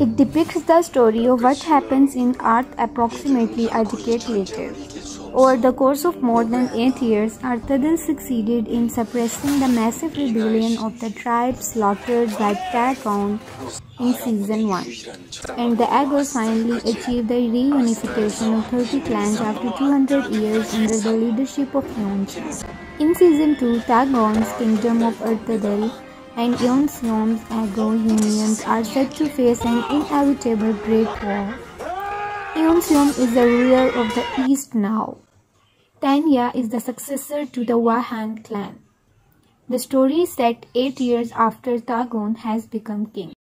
It depicts the story of what happens in Earth approximately a decade later. Over the course of more than eight years, Arthdal succeeded in suppressing the massive rebellion of the tribe slaughtered by Tagon in Season 1. And the Argos finally achieved the reunification of 30 clans after 200 years under the leadership of Eunseom. In Season 2, Tagon's kingdom of Arthdal and Eunseom's Argo unions are set to face an inevitable great war. Eunseom is the ruler of the East now. Tanya is the successor to the Wahan clan. The story is set eight years after Tagon has become king.